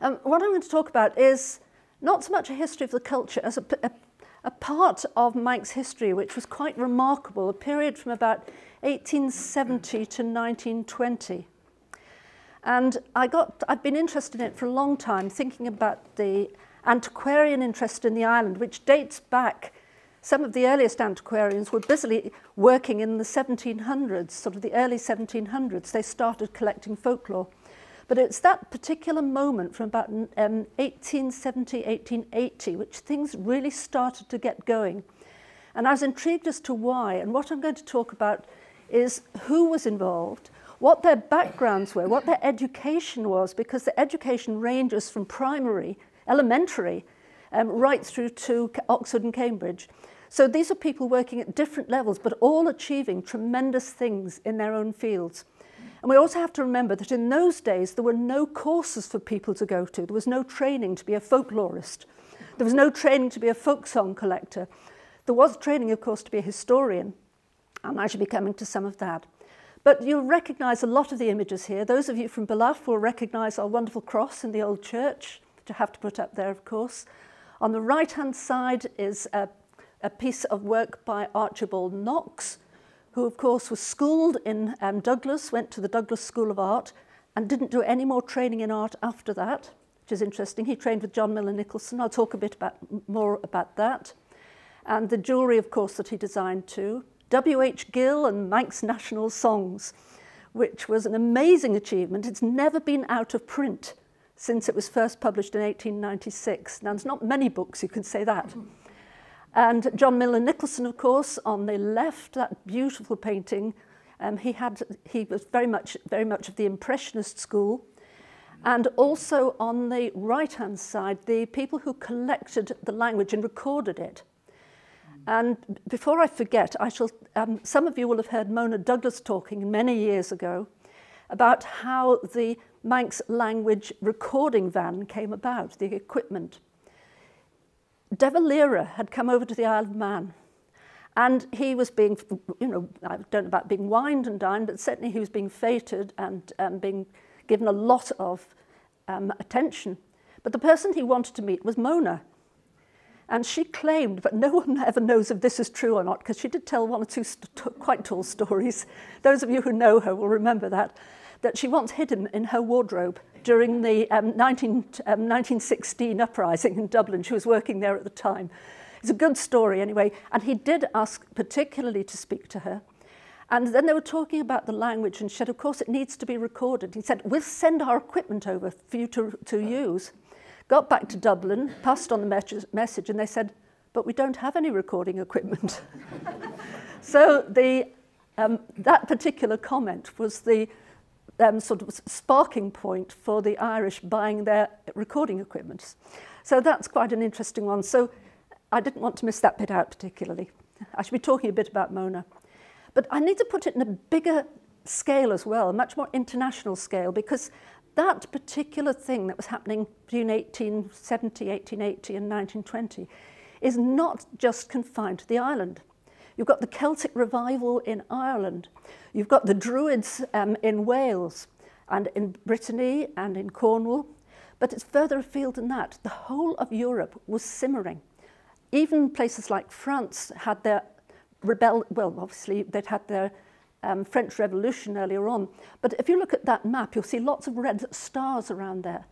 Um, what I'm going to talk about is not so much a history of the culture as a, a, a part of Manx history which was quite remarkable, a period from about 1870 to 1920. And I got, I've been interested in it for a long time, thinking about the antiquarian interest in the island, which dates back, some of the earliest antiquarians were busily working in the 1700s, sort of the early 1700s. They started collecting folklore. But it's that particular moment from about um, 1870, 1880, which things really started to get going. And I was intrigued as to why. And what I'm going to talk about is who was involved, what their backgrounds were, what their education was, because the education ranges from primary, elementary, um, right through to Oxford and Cambridge. So these are people working at different levels, but all achieving tremendous things in their own fields. And we also have to remember that in those days, there were no courses for people to go to. There was no training to be a folklorist. There was no training to be a folk song collector. There was training, of course, to be a historian. And I should be coming to some of that. But you'll recognise a lot of the images here. Those of you from Ballaugh will recognise our wonderful cross in the old church, which I have to put up there, of course. On the right-hand side is a, a piece of work by Archibald Knox, who of course was schooled in um, Douglas, went to the Douglas School of Art and didn't do any more training in art after that, which is interesting. He trained with John Miller Nicholson. I'll talk a bit about, more about that. And the jewellery, of course, that he designed too. W.H. Gill and Manx National Songs, which was an amazing achievement. It's never been out of print since it was first published in 1896. Now, there's not many books you can say that. And John Miller Nicholson, of course, on the left, that beautiful painting, um, he, had, he was very much, very much of the Impressionist school. And also on the right-hand side, the people who collected the language and recorded it. And before I forget, I shall, um, some of you will have heard Mona Douglas talking many years ago about how the Manx language recording van came about, the equipment. De Valera had come over to the Isle of Man and he was being, you know, I don't know about being wined and dined, but certainly he was being feted and um, being given a lot of um, attention. But the person he wanted to meet was Mona. And she claimed, but no one ever knows if this is true or not, because she did tell one or two quite tall stories. Those of you who know her will remember that, that she once hidden in her wardrobe during the um, 19, um, 1916 uprising in Dublin. She was working there at the time. It's a good story anyway. And he did ask particularly to speak to her. And then they were talking about the language and she said, of course, it needs to be recorded. He said, we'll send our equipment over for you to, to use. Got back to Dublin, passed on the message, and they said, but we don't have any recording equipment. so the, um, that particular comment was the um, sort of sparking point for the Irish buying their recording equipment. So that's quite an interesting one. So I didn't want to miss that bit out particularly. I should be talking a bit about Mona. But I need to put it in a bigger scale as well, a much more international scale, because that particular thing that was happening between 1870, 1880 and 1920 is not just confined to the island. You've got the Celtic revival in Ireland. You've got the Druids um, in Wales and in Brittany and in Cornwall. But it's further afield than that. The whole of Europe was simmering. Even places like France had their rebel, well, obviously they'd had their um, French Revolution earlier on. But if you look at that map, you'll see lots of red stars around there.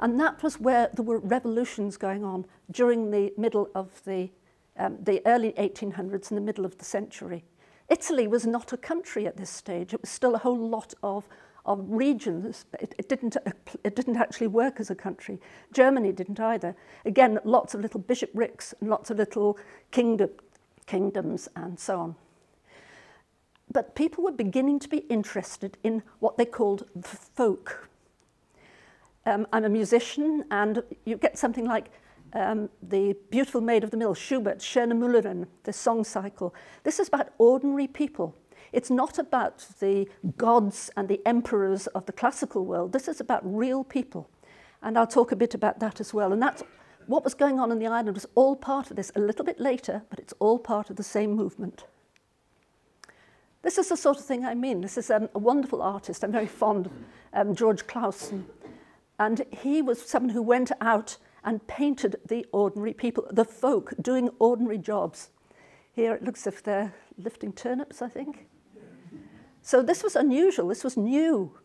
And that was where there were revolutions going on during the middle of the um, the early 1800s and the middle of the century. Italy was not a country at this stage. It was still a whole lot of, of regions. It, it, didn't, it didn't actually work as a country. Germany didn't either. Again, lots of little bishoprics and lots of little kingdom, kingdoms and so on. But people were beginning to be interested in what they called the folk. Um, I'm a musician, and you get something like um, the beautiful Maid of the Mill, Schubert, Schöne Müllerin, the song cycle. This is about ordinary people. It's not about the gods and the emperors of the classical world. This is about real people. And I'll talk a bit about that as well. And that's what was going on in the island was all part of this, a little bit later, but it's all part of the same movement. This is the sort of thing I mean. This is um, a wonderful artist. I'm very fond of um, George Clausen. And he was someone who went out and painted the ordinary people, the folk doing ordinary jobs. Here it looks if they're lifting turnips, I think. So this was unusual, this was new.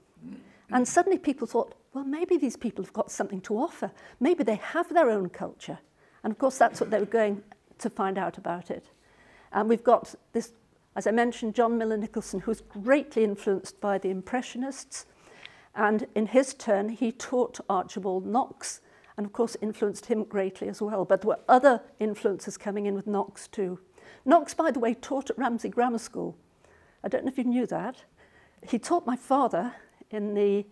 And suddenly people thought, well, maybe these people have got something to offer. Maybe they have their own culture. And of course, that's what they were going to find out about it. And we've got this, as I mentioned, John Miller Nicholson, who's greatly influenced by the Impressionists. And in his turn, he taught Archibald Knox, and of course influenced him greatly as well. But there were other influences coming in with Knox too. Knox, by the way, taught at Ramsey Grammar School. I don't know if you knew that. He taught my father in the,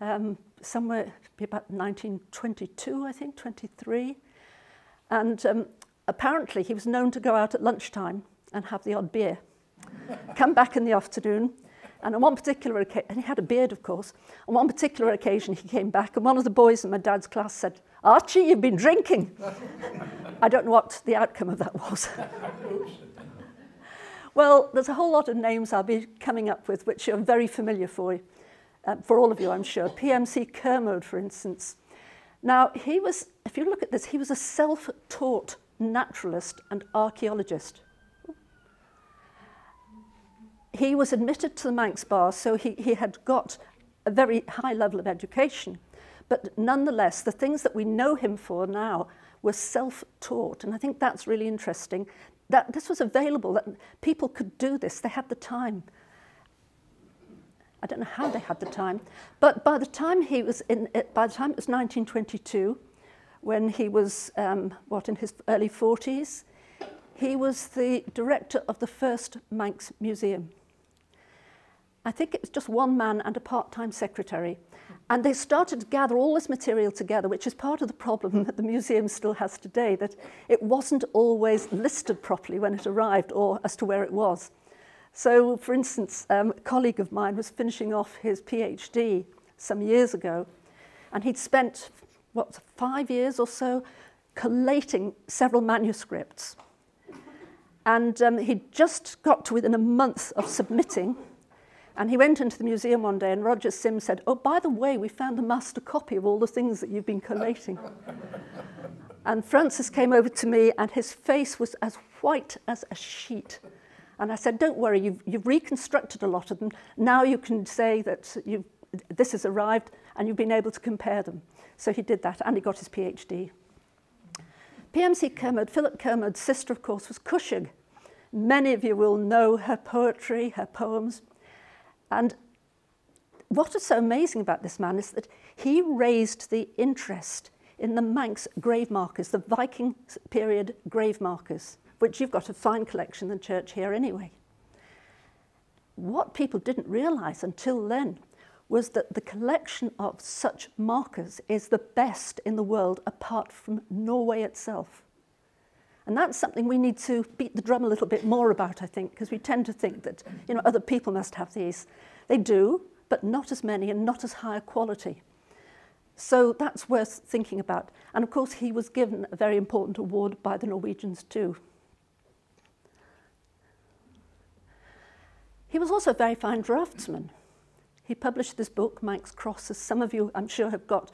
um, somewhere about 1922, I think, 23. And um, apparently he was known to go out at lunchtime and have the odd beer. Come back in the afternoon And on one particular occasion, and he had a beard, of course, on one particular occasion he came back and one of the boys in my dad's class said, Archie, you've been drinking. I don't know what the outcome of that was. well, there's a whole lot of names I'll be coming up with which are very familiar for you uh, for all of you, I'm sure. PMC Kermode, for instance. Now, he was, if you look at this, he was a self-taught naturalist and archaeologist. He was admitted to the Manx Bar, so he, he had got a very high level of education. But nonetheless, the things that we know him for now were self-taught, and I think that's really interesting. That this was available, that people could do this, they had the time. I don't know how they had the time, but by the time he was in, by the time it was 1922, when he was um, what in his early 40s, he was the director of the first Manx Museum. I think it was just one man and a part-time secretary. And they started to gather all this material together, which is part of the problem that the museum still has today, that it wasn't always listed properly when it arrived or as to where it was. So, for instance, um, a colleague of mine was finishing off his PhD some years ago, and he'd spent, what, five years or so collating several manuscripts. And um, he'd just got to within a month of submitting, and he went into the museum one day, and Roger Sims said, Oh, by the way, we found the master copy of all the things that you've been collating. and Francis came over to me, and his face was as white as a sheet. And I said, don't worry, you've, you've reconstructed a lot of them. Now you can say that you this has arrived and you've been able to compare them. So he did that and he got his PhD. PMC Kermode, Philip Kermode's sister, of course, was Cushag. Many of you will know her poetry, her poems. And what is so amazing about this man is that he raised the interest in the Manx grave markers, the Viking period grave markers which you've got a fine collection in the church here anyway. What people didn't realise until then was that the collection of such markers is the best in the world apart from Norway itself. And that's something we need to beat the drum a little bit more about, I think, because we tend to think that you know, other people must have these. They do, but not as many and not as high a quality. So that's worth thinking about. And of course, he was given a very important award by the Norwegians too. He was also a very fine draftsman. He published this book, Manx Cross, as Some of you, I'm sure, have got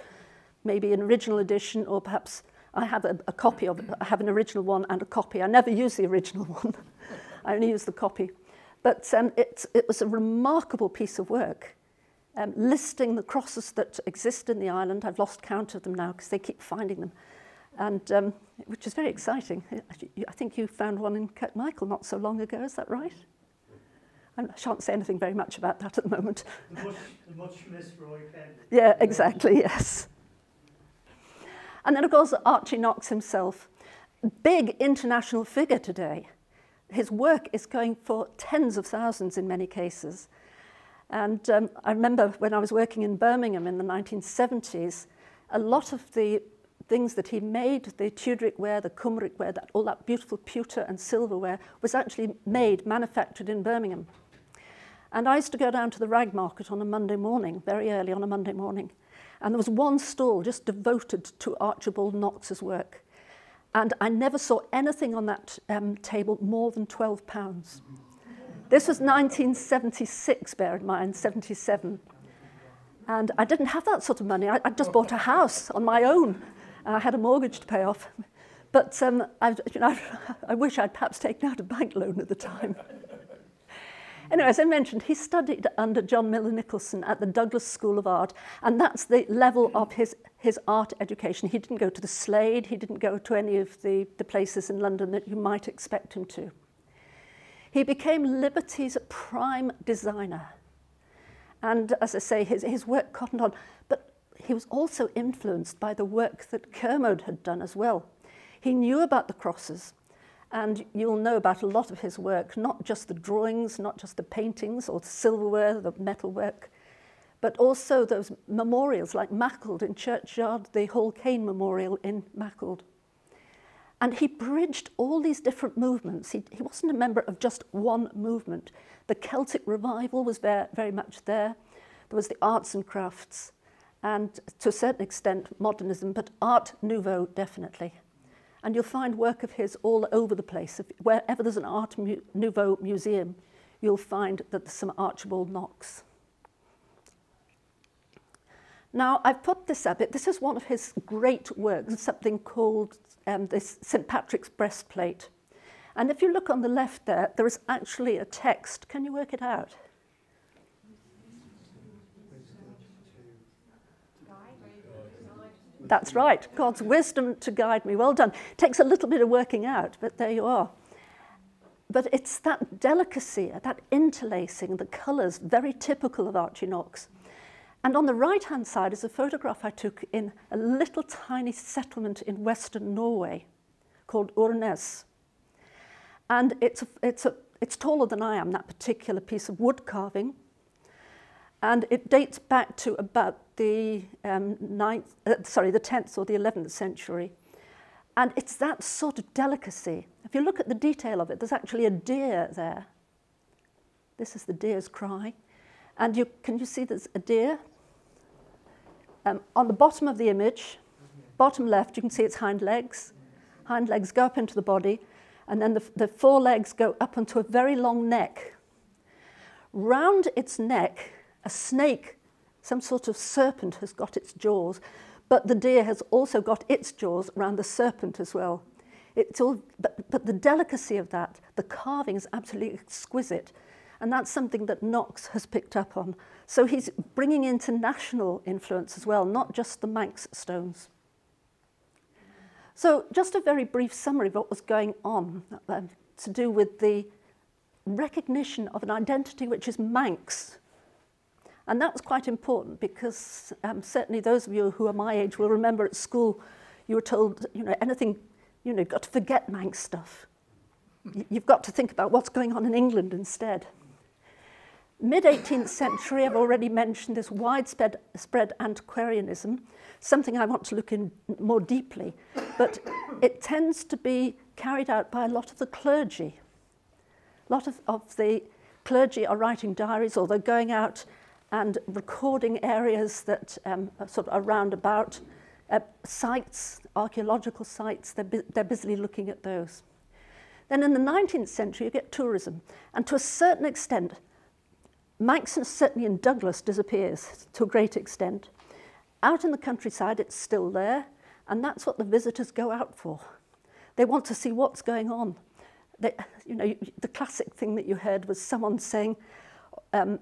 maybe an original edition, or perhaps I have a, a copy of it. I have an original one and a copy. I never use the original one. I only use the copy. But um, it, it was a remarkable piece of work, um, listing the crosses that exist in the island. I've lost count of them now because they keep finding them, and um, which is very exciting. I think you found one in Kirkmichael not so long ago. Is that right? I shan't say anything very much about that at the moment. The much, the much Roy Penn. Yeah, exactly, yes. And then, of course, Archie Knox himself, big international figure today. His work is going for tens of thousands in many cases. And um, I remember when I was working in Birmingham in the 1970s, a lot of the things that he made, the Tudric ware, the Cymric ware, that, all that beautiful pewter and silverware, was actually made, manufactured in Birmingham. And I used to go down to the rag market on a Monday morning, very early on a Monday morning. And there was one stall just devoted to Archibald Knox's work. And I never saw anything on that um, table more than 12 pounds. This was 1976, bear in mind, 77. And I didn't have that sort of money. I, I just bought a house on my own. And I had a mortgage to pay off. But um, I, you know, I wish I'd perhaps taken out a bank loan at the time. Anyway, as I mentioned, he studied under John Miller Nicholson at the Douglas School of Art, and that's the level of his, his art education. He didn't go to the Slade, he didn't go to any of the, the places in London that you might expect him to. He became Liberty's prime designer. And as I say, his, his work cottoned on, but he was also influenced by the work that Kermode had done as well. He knew about the crosses, and you'll know about a lot of his work, not just the drawings, not just the paintings or the silverware, the metalwork, but also those memorials like Maughold in Churchyard, the Hall Caine Memorial in Maughold. And he bridged all these different movements. He, he wasn't a member of just one movement. The Celtic revival was very much there. There was the arts and crafts, and to a certain extent, modernism, but art nouveau, definitely. And you'll find work of his all over the place. If, wherever there's an Art mu Nouveau museum, you'll find that there's some Archibald Knox. Now, I've put this up. This is one of his great works, something called um, this St. Patrick's breastplate. And if you look on the left there, there is actually a text. Can you work it out? That's right, God's wisdom to guide me. Well done. Takes a little bit of working out, but there you are. But it's that delicacy, that interlacing, the colours, very typical of Archie Knox. And on the right-hand side is a photograph I took in a little tiny settlement in western Norway called Urnes. And it's, a, it's, a, it's taller than I am, that particular piece of wood carving. And it dates back to about the um, ninth, uh, sorry, the 10th or the 11th century. And it's that sort of delicacy. If you look at the detail of it, there's actually a deer there. This is the deer's cry. And you, can you see there's a deer? Um, on the bottom of the image, bottom left, you can see its hind legs. Hind legs go up into the body, and then the, the four legs go up onto a very long neck. Round its neck, a snake some sort of serpent has got its jaws, but the deer has also got its jaws around the serpent as well. It's all, but, but the delicacy of that, the carving is absolutely exquisite. And that's something that Knox has picked up on. So he's bringing international influence as well, not just the Manx stones. So just a very brief summary of what was going on uh, to do with the recognition of an identity which is Manx, And that was quite important because um, certainly those of you who are my age will remember at school you were told, you know, anything, you know, you've got to forget Manx stuff. You've got to think about what's going on in England instead. Mid-18th century, I've already mentioned this widespread spread antiquarianism, something I want to look in more deeply, but it tends to be carried out by a lot of the clergy. A lot of, of the clergy are writing diaries or they're going out and recording areas that um, are sort of around about uh, sites, archaeological sites, they're, bu they're busily looking at those. Then in the 19th century, you get tourism. And to a certain extent, Manx, and certainly in Douglas, disappears to a great extent. Out in the countryside, it's still there, and that's what the visitors go out for. They want to see what's going on. They, you know, the classic thing that you heard was someone saying, um,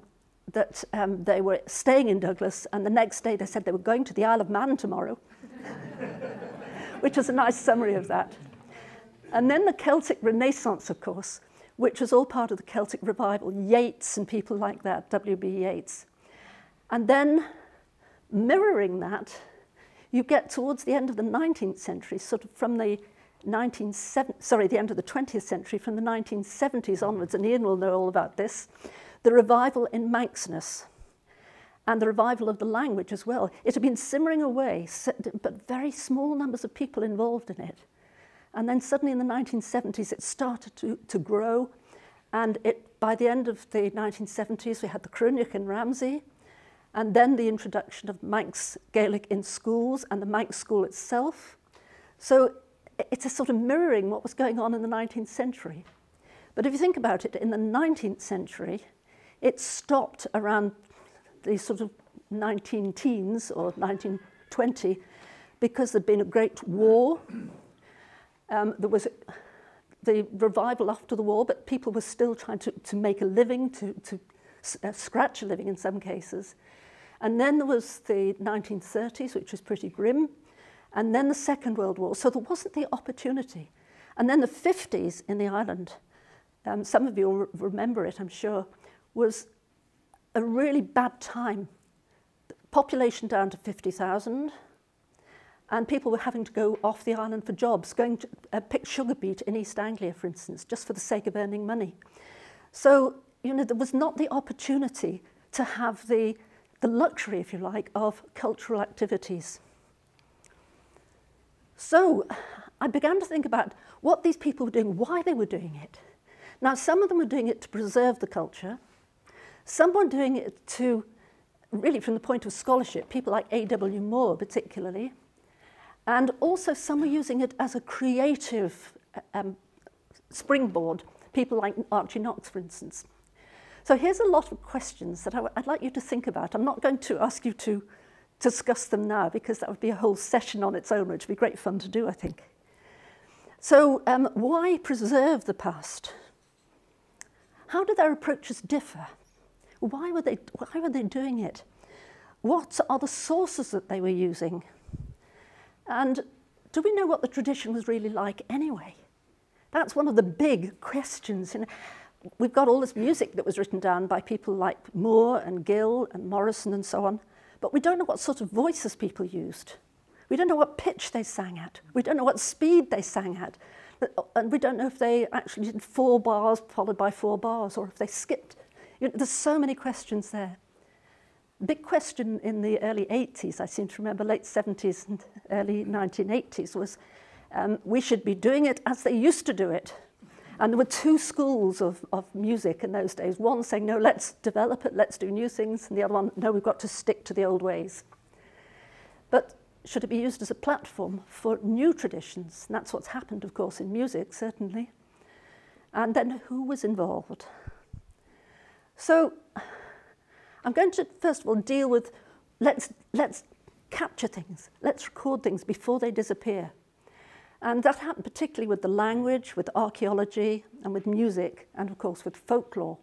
that um, they were staying in Douglas, and the next day they said they were going to the Isle of Man tomorrow, which was a nice summary of that. And then the Celtic Renaissance, of course, which was all part of the Celtic revival, Yeats and people like that, W.B. Yeats. And then, mirroring that, you get towards the end of the 19th century, sort of from the 1970, sorry, the end of the 20th century, from the 1970s onwards, and Ian will know all about this, the revival in Manxness and the revival of the language as well. It had been simmering away, but very small numbers of people involved in it. And then suddenly in the 1970s, it started to, to grow. And it, by the end of the 1970s, we had the Chruinnaght in Ramsey, and then the introduction of Manx Gaelic in schools and the Manx school itself. So it's a sort of mirroring what was going on in the 19th century. But if you think about it, in the 19th century, it stopped around the sort of 19 teens or 1920 because there'd been a great war. Um, there was the revival after the war, but people were still trying to, to make a living, to, to uh, scratch a living in some cases. And then there was the 1930s, which was pretty grim, and then the Second World War. So there wasn't the opportunity. And then the 50s in the island, um, some of you will remember it, I'm sure, was a really bad time. Population down to 50,000, and people were having to go off the island for jobs, going to uh, pick sugar beet in East Anglia, for instance, just for the sake of earning money. So, you know, there was not the opportunity to have the, the luxury, if you like, of cultural activities. So I began to think about what these people were doing, why they were doing it. Now, some of them were doing it to preserve the culture. Some were doing it to, really from the point of scholarship, people like A.W. Moore particularly, and also some are using it as a creative um, springboard, people like Archie Knox, for instance. So here's a lot of questions that I would like you to think about. I'm not going to ask you to discuss them now because that would be a whole session on its own, which would be great fun to do, I think. So um, why preserve the past? How do their approaches differ? Why were, they, why were they doing it? What are the sources that they were using? And do we know what the tradition was really like anyway? That's one of the big questions. You know, we've got all this music that was written down by people like Moore and Gill and Morrison and so on, but we don't know what sort of voices people used. We don't know what pitch they sang at. We don't know what speed they sang at. Uh, and we don't know if they actually did four bars followed by four bars or if they skipped. You know, there's so many questions there. Big question in the early 80s, I seem to remember late 70s and early 1980s, was um, we should be doing it as they used to do it. And there were two schools of, of music in those days. One saying, no, let's develop it, let's do new things. And the other one, no, we've got to stick to the old ways. But should it be used as a platform for new traditions? And that's what's happened, of course, in music, certainly. And then who was involved? So I'm going to, first of all, deal with let's, let's capture things, let's record things before they disappear. And that happened particularly with the language, with archaeology, and with music, and of course with folklore.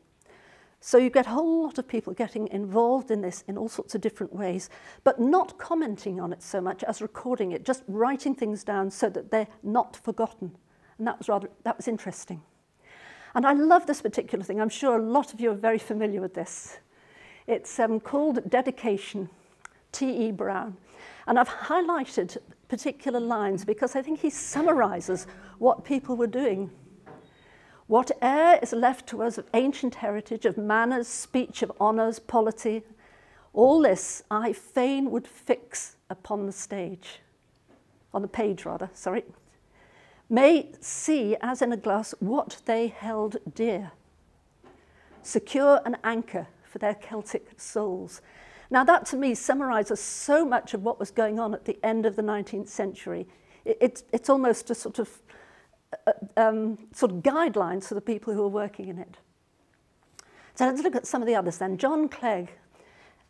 So you get a whole lot of people getting involved in this in all sorts of different ways, but not commenting on it so much as recording it, just writing things down so that they're not forgotten. And that was rather, that was interesting. And I love this particular thing. I'm sure a lot of you are very familiar with this. It's um, called Dedication, T.E. Brown. And I've highlighted particular lines because I think he summarizes what people were doing. What heir is left to us of ancient heritage, of manners, speech, of honours, polity, all this I fain would fix upon the stage, on the page rather, sorry, may see as in a glass what they held dear, secure an anchor for their Celtic souls. Now, that to me summarizes so much of what was going on at the end of the 19th century. It, it's, it's almost a sort of, uh, um, sort of guidelines for the people who are working in it. So let's look at some of the others then. John Clague,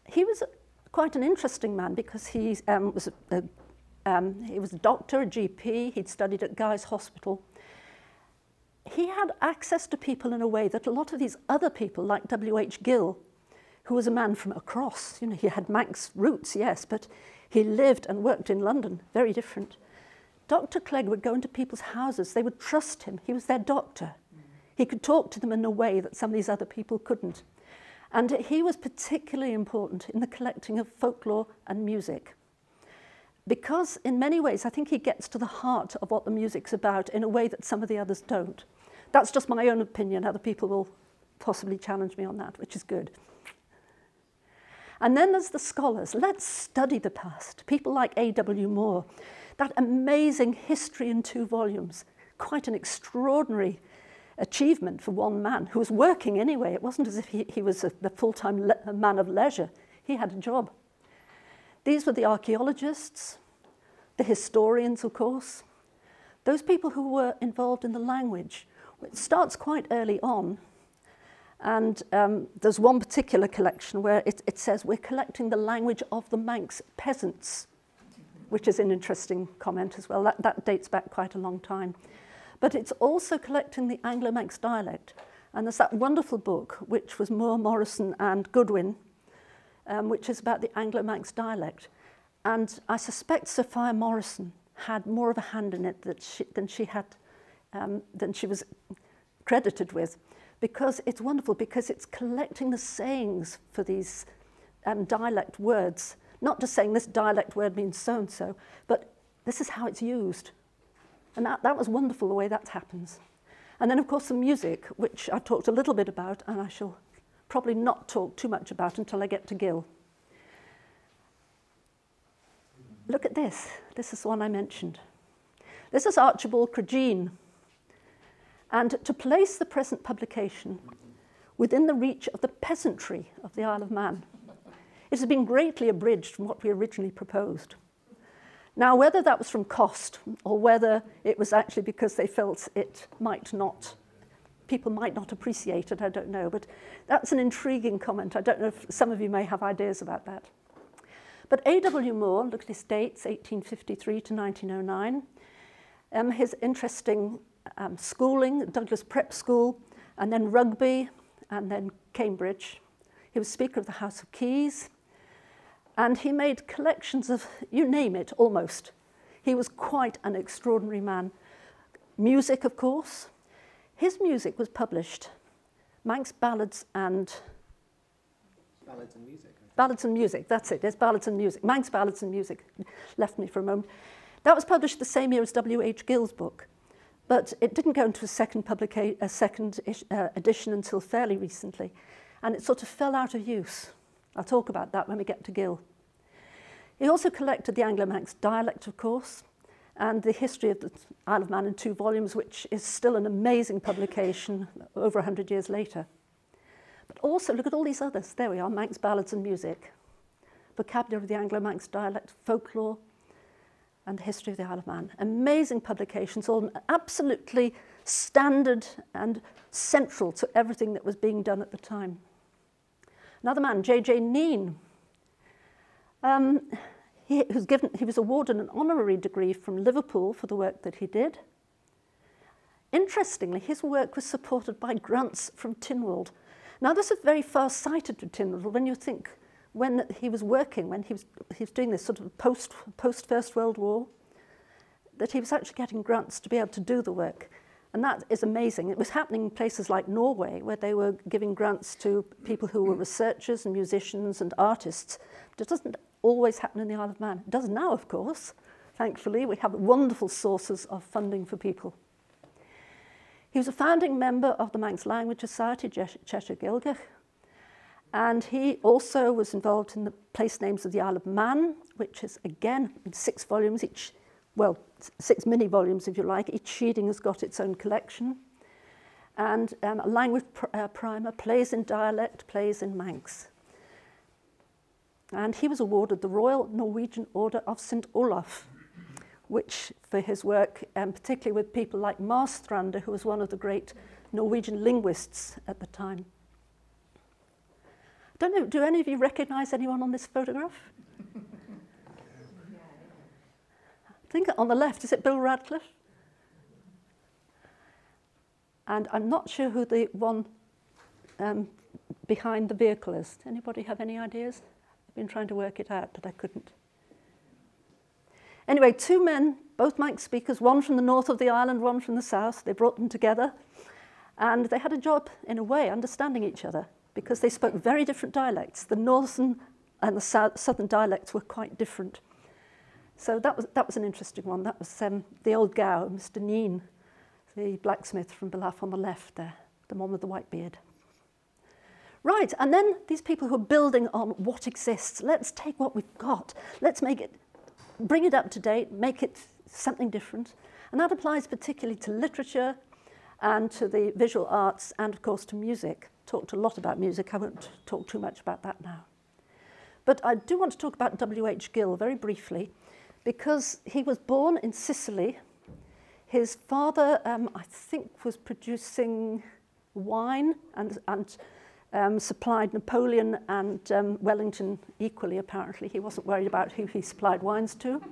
he was quite an interesting man because he um, was a, a um, he was a doctor, a GP, he'd studied at Guy's Hospital, he had access to people in a way that a lot of these other people, like W.H. Gill, who was a man from across. You know, he had Manx roots, yes, but he lived and worked in London, very different. Dr. Clague would go into people's houses. They would trust him. He was their doctor. He could talk to them in a way that some of these other people couldn't. And he was particularly important in the collecting of folklore and music. because in many ways I think he gets to the heart of what the music's about in a way that some of the others don't. That's just my own opinion. Other people will possibly challenge me on that, which is good. And then there's the scholars. Let's study the past. People like A.W. Moore, that amazing history in two volumes, quite an extraordinary achievement for one man who was working anyway. It wasn't as if he, he was a, the full-time man of leisure. He had a job. These were the archaeologists, the historians, of course, those people who were involved in the language. It starts quite early on. And um, there's one particular collection where it, it says, we're collecting the language of the Manx peasants, which is an interesting comment as well. That, that dates back quite a long time. But it's also collecting the Anglo-Manx dialect. And there's that wonderful book, which was Moore, Morrison and Goodwin, um, which is about the Anglo-Manx dialect. And I suspect Sophia Morrison had more of a hand in it she, than she had, um, than she was credited with because it's wonderful because it's collecting the sayings for these um, dialect words. Not just saying this dialect word means so-and-so, but this is how it's used. And that, that was wonderful the way that happens. And then, of course, the music, which I talked a little bit about, and I shall probably not talk too much about until I get to Gill. Look at this. This is the one I mentioned. This is Archibald Cregeen, and to place the present publication within the reach of the peasantry of the Isle of Man. It has been greatly abridged from what we originally proposed. Now, whether that was from cost or whether it was actually because they felt it might not, people might not appreciate it, I don't know. But that's an intriguing comment. I don't know if some of you may have ideas about that. But A.W. Moore, look at his dates, 1853 to 1909. Um, his interesting um, schooling, Douglas Prep School, and then rugby, and then Cambridge. He was Speaker of the House of Keys, and he made collections of, you name it, almost. He was quite an extraordinary man. Music, of course. His music was published, Manx Ballads and... Ballads and Music. Ballads and Music, that's it, there's Ballads and Music. Manx Ballads and Music left me for a moment. That was published the same year as W.H. Gill's book. But it didn't go into a second, publica a second uh, edition until fairly recently. And it sort of fell out of use. I'll talk about that when we get to Gill. He also collected the Anglo-Manx dialect, of course, and the history of the Isle of Man in two volumes, which is still an amazing publication over 100 years later. But also, look at all these others. There we are, Manx ballads and music, vocabulary of the Anglo-Manx dialect, folklore, and the History of the Isle of Man. Amazing publications, all absolutely standard and central to everything that was being done at the time. Another man, J.J. Kneen, um, he, was given, he was awarded an honorary degree from Liverpool for the work that he did. Interestingly, his work was supported by grants from Tynwald. Now, this is very far-sighted to Tynwald when you think when he was working, when he was, he was doing this sort of post, post First World War, that he was actually getting grants to be able to do the work. And that is amazing. It was happening in places like Norway, where they were giving grants to people who were researchers and musicians and artists. But it doesn't always happen in the Isle of Man. It does now, of course. Thankfully, we have wonderful sources of funding for people. He was a founding member of the Manx Language Society, Cheshaght Ghailckagh, and he also was involved in the place names of the Isle of Man, which is, again, six volumes, each, well, six mini volumes, if you like. Each sheading has got its own collection. And um, a language pr uh, primer, plays in dialect, plays in Manx. And he was awarded the Royal Norwegian Order of St. Olaf, which for his work, um, particularly with people like Marstrander, who was one of the great Norwegian linguists at the time. Don't know, do any of you recognize anyone on this photograph? I think on the left, is it Bill Radcliffe? And I'm not sure who the one um, behind the vehicle is. Anybody have any ideas? I've been trying to work it out, but I couldn't. Anyway, two men, both Manx speakers, one from the north of the island, one from the south. They brought them together, and they had a job, in a way, understanding each other because they spoke very different dialects. The northern and the south, southern dialects were quite different. So that was, that was an interesting one. That was um, the old Gow, Mr. Kneen, the blacksmith from Ballaugh on the left there, the one with the white beard. Right, and then these people who are building on what exists. Let's take what we've got. Let's make it, bring it up to date, make it something different. And that applies particularly to literature and to the visual arts and, of course, to music talked a lot about music. I won't talk too much about that now. But I do want to talk about W.H. Gill very briefly because he was born in Sicily. His father, um, I think, was producing wine and, and um, supplied Napoleon and um, Wellington equally, apparently. He wasn't worried about who he supplied wines to.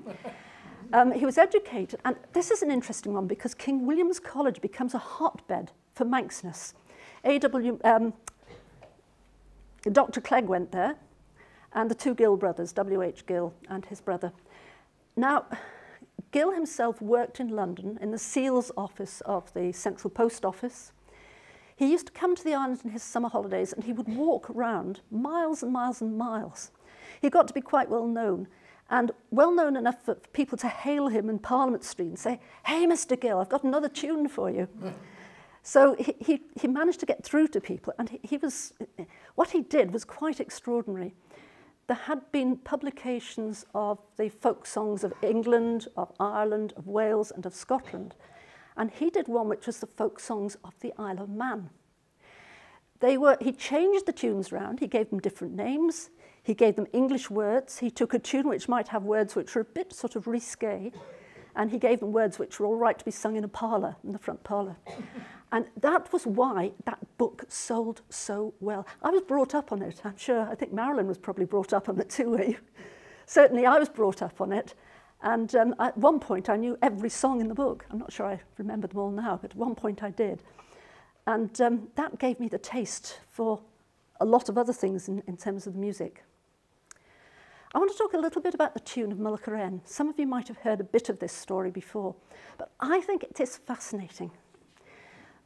Um, he was educated, and this is an interesting one because King William's College becomes a hotbed for Manxness. A.W. Um, Dr. Clague went there, and the two Gill brothers, W.H. Gill and his brother. Now, Gill himself worked in London in the seals office of the Central Post Office. He used to come to the island in his summer holidays and he would walk around miles and miles and miles. He got to be quite well known and well known enough for people to hail him in Parliament Street and say, Hey, Mr. Gill, I've got another tune for you. So he, he, he managed to get through to people and he, he was, what he did was quite extraordinary. There had been publications of the folk songs of England, of Ireland, of Wales and of Scotland. And he did one which was the folk songs of the Isle of Man. They were, he changed the tunes around, he gave them different names, he gave them English words, he took a tune which might have words which were a bit sort of risque, and he gave them words which were all right to be sung in a parlour, in the front parlour. And that was why that book sold so well. I was brought up on it, I'm sure. I think Marilyn was probably brought up on it too. Certainly I was brought up on it. And um, at one point I knew every song in the book. I'm not sure I remember them all now, but at one point I did. And um, that gave me the taste for a lot of other things in, in terms of the music. I want to talk a little bit about the tune of Mylecharaine. Some of you might have heard a bit of this story before, but I think it is fascinating.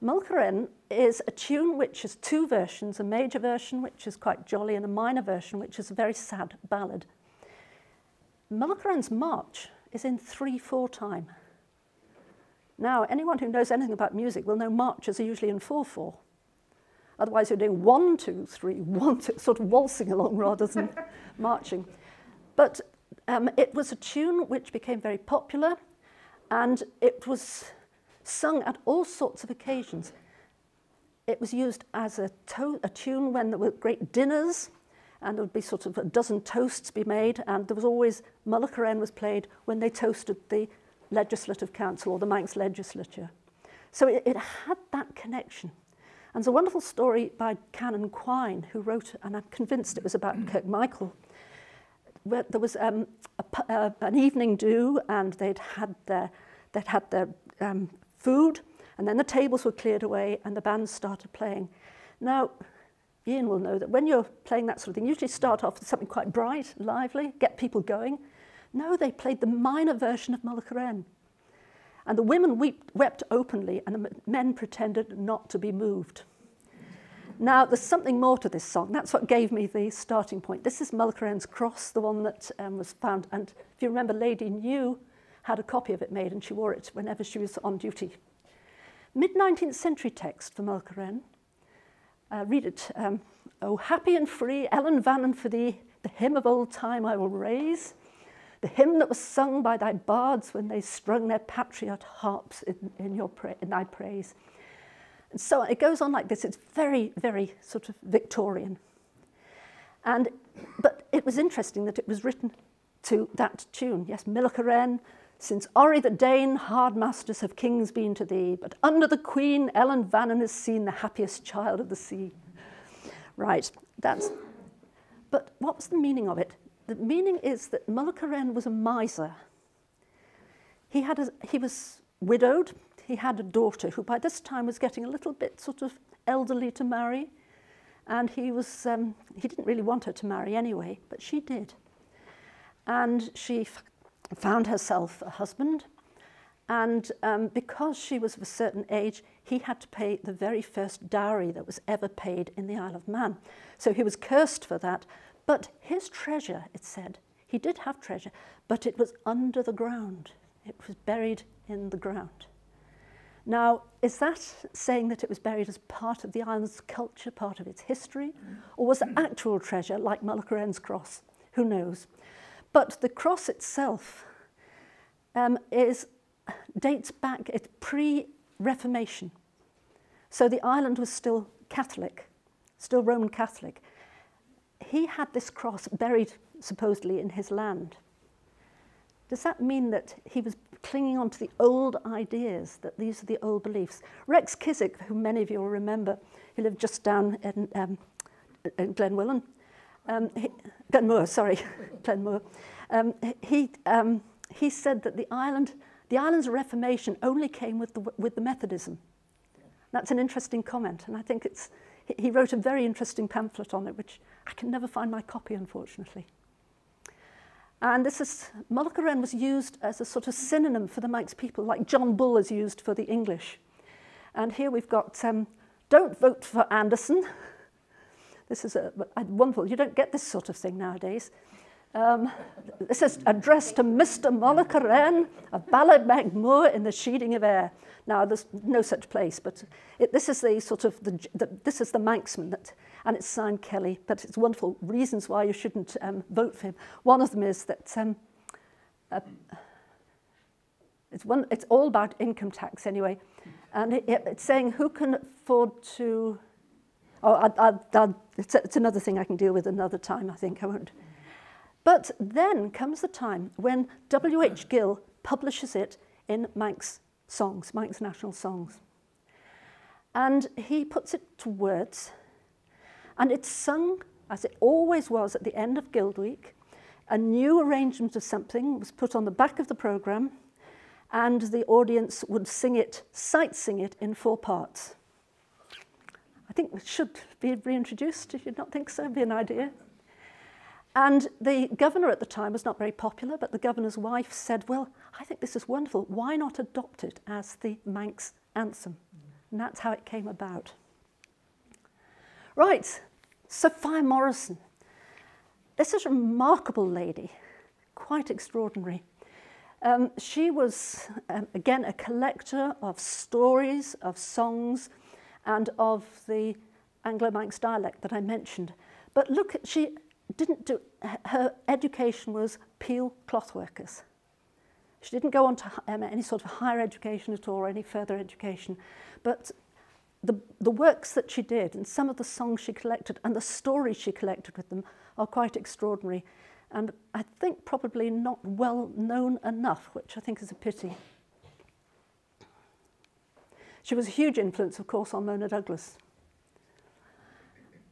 Mylecharaine is a tune which has two versions, a major version which is quite jolly and a minor version which is a very sad ballad. Mylecharaine's march is in 3-4 time. Now, anyone who knows anything about music will know marches are usually in 4-4. Otherwise, you're doing one, two, three, one, two, sort of waltzing along rather than marching. But um, it was a tune which became very popular and it was sung at all sorts of occasions. It was used as a, a tune when there were great dinners and there would be sort of a dozen toasts be made and there was always Mylecharaine was played when they toasted the Legislative Council or the Manx Legislature. So it, it had that connection. And there's a wonderful story by Canon Quine who wrote, and I'm convinced it was about Kirkmichael, where there was um, a, uh, an evening do and they'd had their, they'd had their um, food, and then the tables were cleared away and the band started playing. Now, Ian will know that when you're playing that sort of thing, you usually start off with something quite bright, lively, get people going. No, they played the minor version of Mylecharaine. And the women wept, wept openly and the men pretended not to be moved. Now, there's something more to this song. That's what gave me the starting point. This is Mylecharaine's Cross, the one that um, was found. And if you remember, Lady New had a copy of it made and she wore it whenever she was on duty. Mid-19th century text for Mylecharaine. Uh, read it. Um, oh, happy and free, Ellan Vannin for thee, the hymn of old time I will raise, the hymn that was sung by thy bards when they strung their patriot harps in, in, your in thy praise. And so it goes on like this. It's very, very sort of Victorian. And, but it was interesting that it was written to that tune. Yes, Mylecharaine, since Orry the Dane, hard masters have kings been to thee, but under the queen, Ellan Vannin is seen the happiest child of the sea. Right, that's, but what was the meaning of it? The meaning is that Mylecharaine was a miser. He, had a, he was widowed, he had a daughter who by this time was getting a little bit sort of elderly to marry, and he, was, um, he didn't really want her to marry anyway, but she did. And she found herself a husband, and um, because she was of a certain age, he had to pay the very first dowry that was ever paid in the Isle of Man. So he was cursed for that. But his treasure, it said, he did have treasure, but it was under the ground. It was buried in the ground. Now, is that saying that it was buried as part of the island's culture, part of its history? Or was it actual treasure like Mylecharaine's cross? Who knows? But the cross itself um, is, dates back, it's pre-Reformation. So the island was still Catholic, still Roman Catholic. He had this cross buried supposedly in his land. Does that mean that he was clinging on to the old ideas, that these are the old beliefs? Rex Kiswick, who many of you will remember, he lived just down in, um, in Glenwillan, um, he, Glenmoor, sorry, Glenmoor. Um, he, um, he said that the island, the island's reformation only came with the, with the Methodism. That's an interesting comment, and I think it's, he wrote a very interesting pamphlet on it, which I can never find my copy, unfortunately. And this is, Mollycha was used as a sort of synonym for the Manx people, like John Bull is used for the English. And here we've got, um, don't vote for Anderson. This is a, a wonderful, you don't get this sort of thing nowadays. Um, this is addressed to Mr. Mylecharaine of Ballymacmoor in the sheading of Ayre. Now, there's no such place, but it, this is the sort of, the, the, this is the Manxman, that, and it's signed Kelly, but it's wonderful reasons why you shouldn't um, vote for him. One of them is that um, uh, it's, one, it's all about income tax anyway, and it, it, it's saying who can afford to, oh, I, I, I, it's, it's another thing I can deal with another time, I think, I won't. But then comes the time when W.H. Gill publishes it in Manx songs, Manx national songs. And he puts it to words, and it's sung, as it always was at the end of Guild Week. A new arrangement of something was put on the back of the programme, and the audience would sing it, sight sing it in four parts. I think it should be reintroduced. Did you not think so? Be an idea. And the governor at the time was not very popular, but the governor's wife said, well, I think this is wonderful. Why not adopt it as the Manx anthem? And that's how it came about. Right, Sophia Morrison. This is a remarkable lady, quite extraordinary. Um, she was, um, again, a collector of stories, of songs, and of the Anglo-Manx dialect that I mentioned. But look, she didn't do, her education was Peel clothworkers. She didn't go on to um, any sort of higher education at all or any further education. But the, the works that she did and some of the songs she collected and the stories she collected with them are quite extraordinary. And I think probably not well known enough, which I think is a pity. She was a huge influence, of course, on Mona Douglas.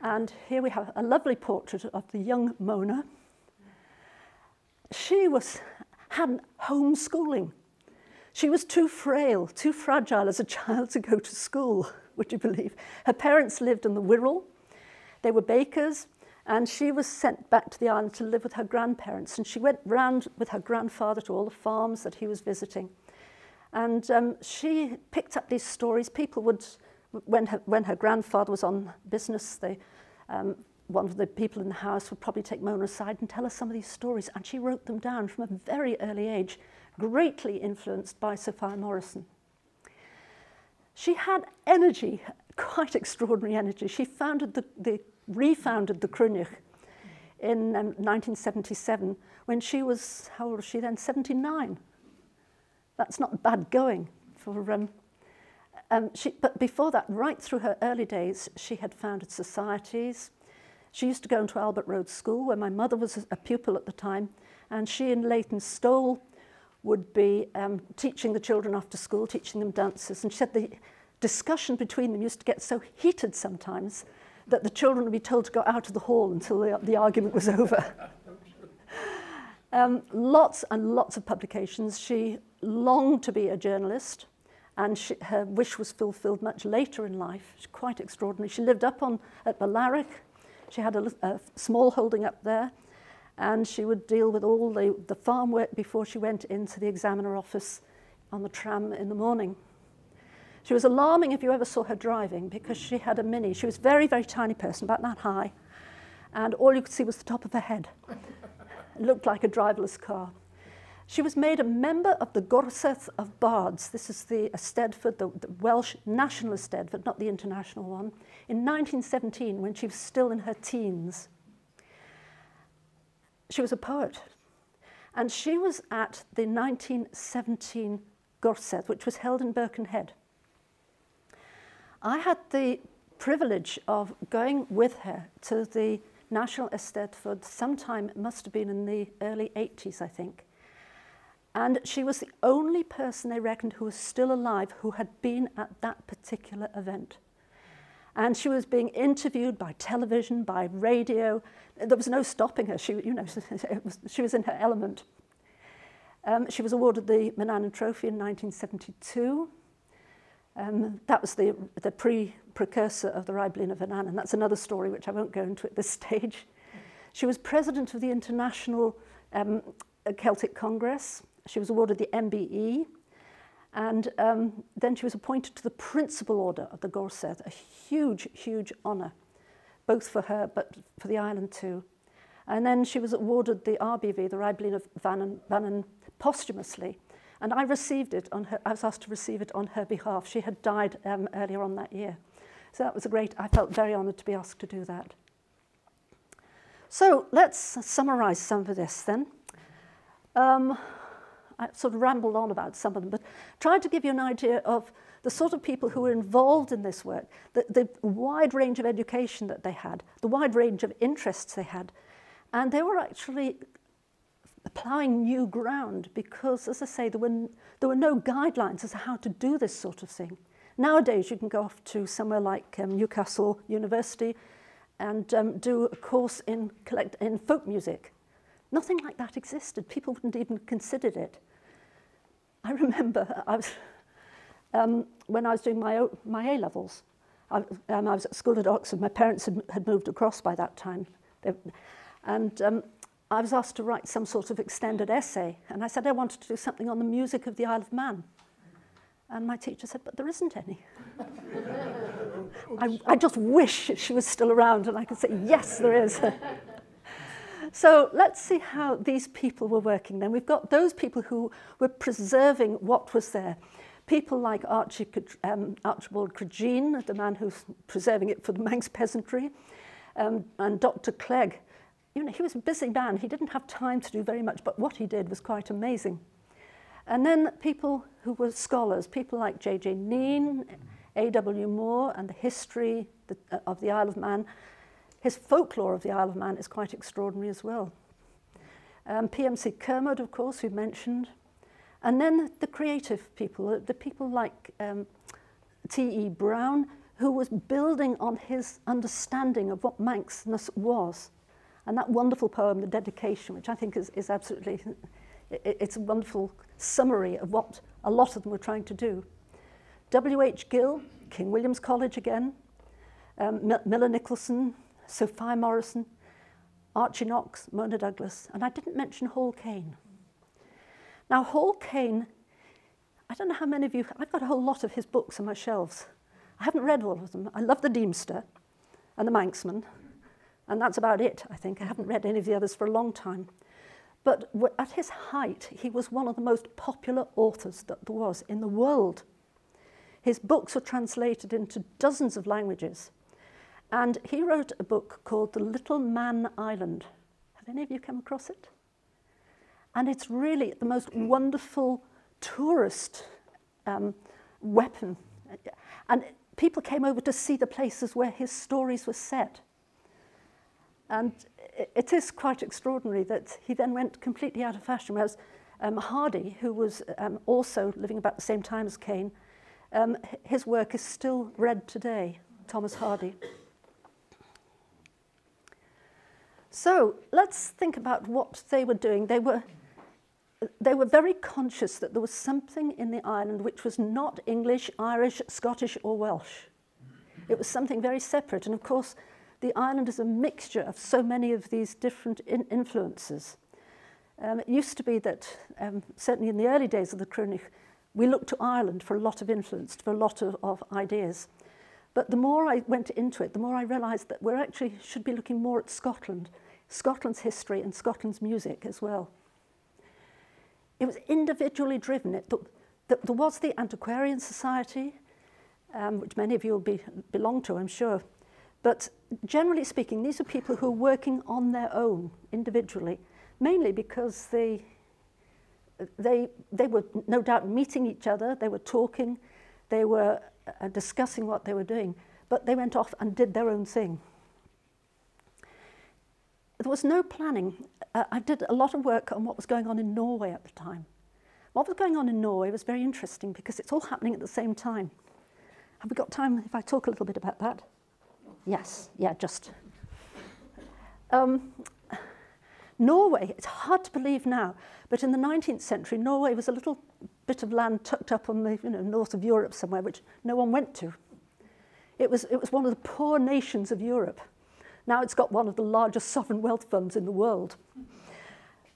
And here we have a lovely portrait of the young Mona. She was, had homeschooling. She was too frail, too fragile as a child to go to school, would you believe? Her parents lived in the Wirral. They were bakers, and she was sent back to the island to live with her grandparents. And she went round with her grandfather to all the farms that he was visiting. And um, she picked up these stories. People would, when her, when her grandfather was on business, they um, one of the people in the house would probably take Mona aside and tell her some of these stories, and she wrote them down from a very early age, greatly influenced by Sophia Morrison. She had energy, quite extraordinary energy. She founded the, the refounded the Chruinnaght in um, 1977 when she was, how old was she then? 79. That's not bad going for um, Um, she, but before that, right through her early days, she had founded societies. She used to go into Albert Road School, where my mother was a pupil at the time, and she and Leighton Stowell would be um, teaching the children after school, teaching them dances. And she said the discussion between them used to get so heated sometimes that the children would be told to go out of the hall until the, the argument was over. um, lots and lots of publications. She longed to be a journalist. and she, her wish was fulfilled much later in life. Quite extraordinary. She lived up on at Ballaragh. She had a, a small holding up there, and she would deal with all the, the farm work before she went into the examiner office on the tram in the morning. She was alarming if you ever saw her driving because she had a mini. She was a very, very tiny person, about that high, and all you could see was the top of her head. it looked like a driverless car. She was made a member of the Gorsedd of Bards. This is the Eisteddfod, the, the Welsh national Eisteddfod, not the international one, in 1917 when she was still in her teens. She was a poet. And she was at the 1917 Gorsedd, which was held in Birkenhead. I had the privilege of going with her to the National Eisteddfod sometime, it must have been in the early 80s, I think. And she was the only person they reckoned who was still alive who had been at that particular event. And she was being interviewed by television, by radio. There was no stopping her. She, you know, was, she was in her element. Um, she was awarded the Manannan Trophy in 1972. Um, that was the, the pre precursor of the Reih Bleeaney Vanannan. That's another story which I won't go into at this stage. She was president of the International um, Celtic Congress. She was awarded the MBE. And um, then she was appointed to the Principal Order of the Gorsedd, a huge, huge honour, both for her but for the island too. And then she was awarded the RBV, the Reih Bleeaney Vanannan, Vannon, posthumously. And I received it on her, I was asked to receive it on her behalf. She had died um, earlier on that year. So that was a great, I felt very honoured to be asked to do that. So let's summarise some of this then. Um, I sort of rambled on about some of them, but tried to give you an idea of the sort of people who were involved in this work, the, the wide range of education that they had, the wide range of interests they had. And they were actually ploughing new ground because, as I say, there were, there were no guidelines as to how to do this sort of thing. Nowadays, you can go off to somewhere like um, Newcastle University and um, do a course in, collect, in folk music. Nothing like that existed. People wouldn't even considered it. I remember I was, um, when I was doing my, my A-levels, I, um, I was at school at Oxford. My parents had, had moved across by that time. They, and um, I was asked to write some sort of extended essay. And I said I wanted to do something on the music of the Isle of Man. And my teacher said, but there isn't any. I, I just wish she was still around and I could say, yes, there is. so let's see how these people were working then. We've got those people who were preserving what was there. People like Archie, um, Archibald Cregeen, the man who's preserving it for the Manx peasantry, um, and Dr. Clague. You know, he was a busy man. He didn't have time to do very much, but what he did was quite amazing. And then people who were scholars, people like J.J. Kneen, A.W. Moore, and the history uh, of the Isle of Man. His folklore of the Isle of Man is quite extraordinary as well. Um, PMC Kermode, of course, we mentioned. And then the creative people, the people like um, T.E. Brown, who was building on his understanding of what Manxness was. And that wonderful poem, The Dedication, which I think is, is absolutely, it, it's a wonderful summary of what a lot of them were trying to do. W.H. Gill, King William's College again, um, Miller Nicholson, Sophia Morrison, Archie Knox, Mona Douglas, and I didn't mention Hall Caine. Now, Hall Caine, I don't know how many of you, I've got a whole lot of his books on my shelves. I haven't read all of them. I love The Deemster and The Manxman, and that's about it, I think. I haven't read any of the others for a long time. But at his height, he was one of the most popular authors that there was in the world. His books were translated into dozens of languages. And he wrote a book called The Little Man Island. Have any of you come across it? And it's really the most wonderful tourist um, weapon. And people came over to see the places where his stories were set. And it is quite extraordinary that he then went completely out of fashion, whereas um, Hardy, who was um, also living about the same time as Caine, um, his work is still read today, Thomas Hardy. So let's think about what they were doing. They were, they were very conscious that there was something in the island which was not English, Irish, Scottish or Welsh. It was something very separate. And of course, the island is a mixture of so many of these different in influences. Um, it used to be that, um, certainly in the early days of the Chruinnaght, we looked to Ireland for a lot of influence, for a lot of, of ideas. But the more I went into it, the more I realised that we actually should be looking more at Scotland, Scotland's history and Scotland's music as well. It was individually driven. It, the, the, there was the Antiquarian Society, um, which many of you will be, belong to, I'm sure, But generally speaking, these are people who are working on their own individually, mainly because they, they, they were no doubt meeting each other, they were talking, they were uh, discussing what they were doing, but they went off and did their own thing. There was no planning. Uh, I did a lot of work on what was going on in Norway at the time. What was going on in Norway was very interesting because it's all happening at the same time. Have we got time if I talk a little bit about that? Yes, yeah, just. Um, Norway, it's hard to believe now, but in the 19th century, Norway was a little bit of land tucked up on the you know, north of Europe somewhere, which no one went to. It was, it was one of the poor nations of Europe. Now it's got one of the largest sovereign wealth funds in the world.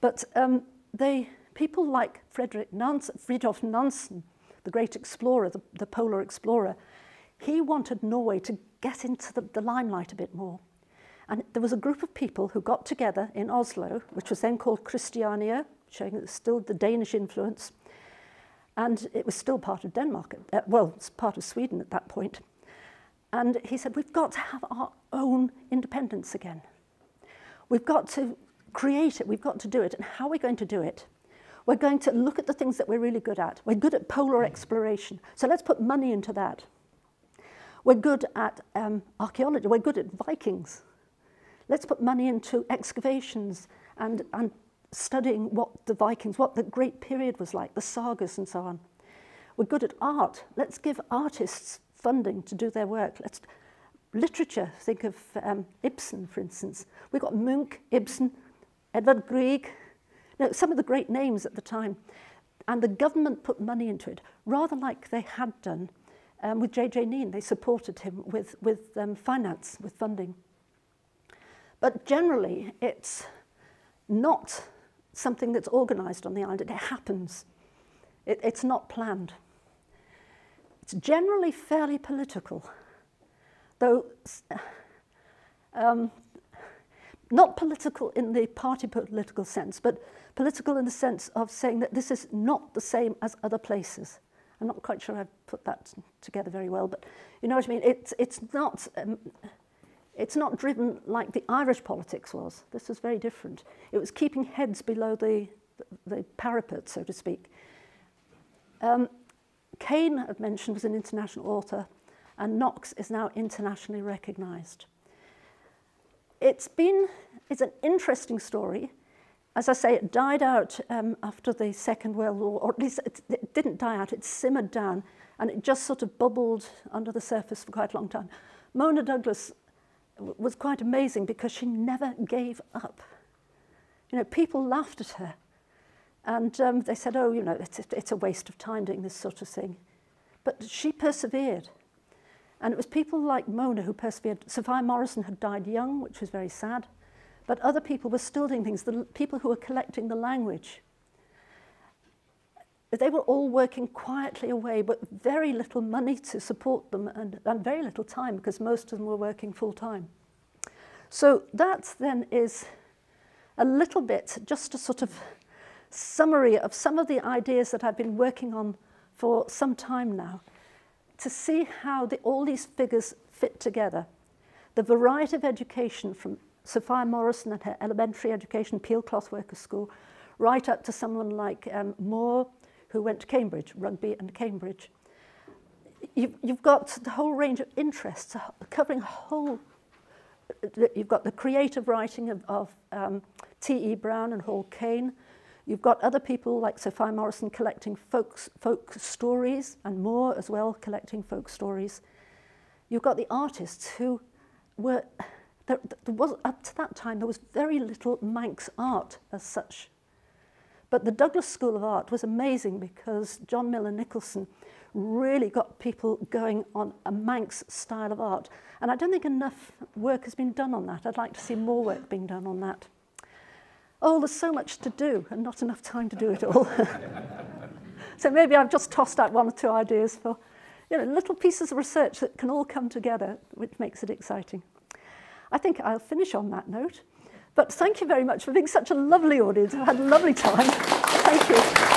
But um, they, people like Frederick Nansen, Fridtjof Nansen, the great explorer, the, the polar explorer, he wanted Norway to get into the, the limelight a bit more. And there was a group of people who got together in Oslo, which was then called Christiania, showing that still the Danish influence. And it was still part of Denmark, uh, well, it's part of Sweden at that point. And he said, we've got to have our own independence again. We've got to create it, we've got to do it. And how are we going to do it? We're going to look at the things that we're really good at. We're good at polar exploration. So let's put money into that. We're good at um, archaeology. We're good at Vikings. Let's put money into excavations and, and studying what the Vikings, what the great period was like, the sagas and so on. We're good at art. Let's give artists funding to do their work. Let's literature. Think of um, Ibsen, for instance. We've got Munch, Ibsen, Edvard Grieg, know, some of the great names at the time. And the government put money into it, rather like they had done um, with J.J. Kneen. They supported him with, with um, finance, with funding. But generally, it's not something that's organised on the island. It happens. It, it's not planned. It's generally fairly political, though um, not political in the party political sense, but political in the sense of saying that this is not the same as other places. I'm not quite sure I've put that together very well, but you know what I mean? It's, it's not... Um, it's not driven like the Irish politics was. This was very different. It was keeping heads below the, the parapet, so to speak. Um, Caine, I've mentioned, was an international author, and Knox is now internationally recognized. It's been, it's an interesting story. As I say, it died out um, after the Second World War, or at least it, it didn't die out, it simmered down, and it just sort of bubbled under the surface for quite a long time. Mona Douglas was quite amazing because she never gave up. You know, people laughed at her. And um, they said, oh, you know, it's, it's a waste of time doing this sort of thing. But she persevered. And it was people like Mona who persevered. Sophia Morrison had died young, which was very sad. But other people were still doing things, the people who were collecting the language. They were all working quietly away, but very little money to support them and, and very little time because most of them were working full time. So that then is a little bit, just a sort of summary of some of the ideas that I've been working on for some time now to see how the, all these figures fit together. The variety of education from Sophia Morrison and her elementary education, Peel Clothworker School, right up to someone like um, Moore, who went to Cambridge, rugby and Cambridge. You've, you've got the whole range of interests covering whole you've got the creative writing of, of um, T.E. Brown and Hall Caine. You've got other people like Sophia Morrison collecting folk, folk stories and more as well collecting folk stories. You've got the artists who were, there, there was, up to that time, there was very little Manx art as such. But the Douglas School of Art was amazing because John Miller Nicholson really got people going on a Manx style of art. And I don't think enough work has been done on that. I'd like to see more work being done on that. oh, there's so much to do and not enough time to do it all. so maybe I've just tossed out one or two ideas for you know, little pieces of research that can all come together, which makes it exciting. I think I'll finish on that note. But thank you very much for being such a lovely audience. I've had a lovely time. Thank you.